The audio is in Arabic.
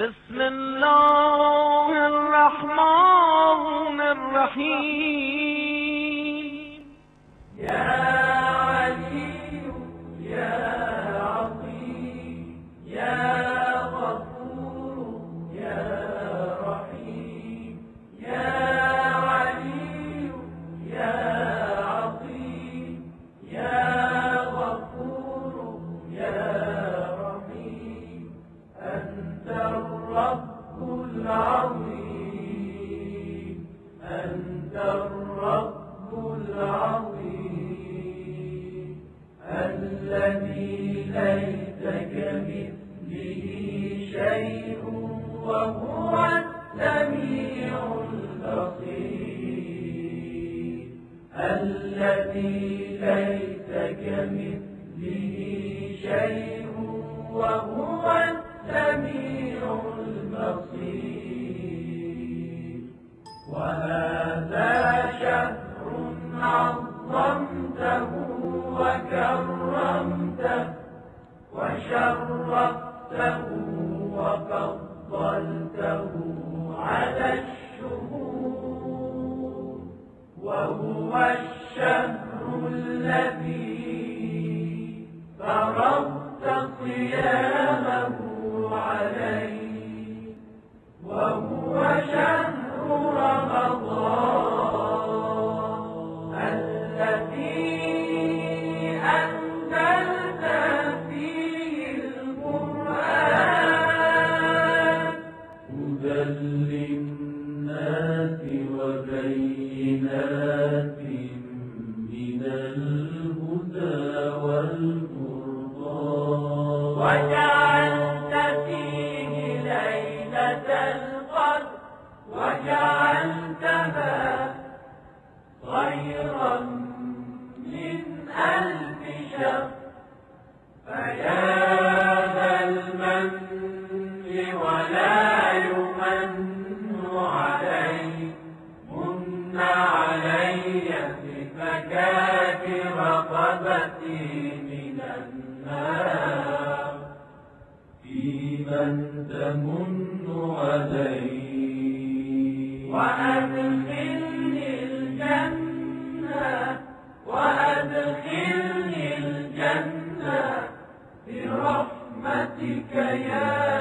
بسم الله الرحمن الرحيم. يا علي يا أنت الرب العظيم. الذي ليس كمثله شيء وهو السميع البصير. الذي ليس كمثله شيء وهو وهذا شهر عظمته وكرمته وشرفته وفضلته على الشهور وهو للناس وبينات من الهدى والفرقان. وجعلت فيه ليلة القدر وجعلتها خيرا من ألف شهر. فيا ذا المن ولا من النار. في من تمن علي وأدخلني الجنة وأدخلني الجنة برحمتك يا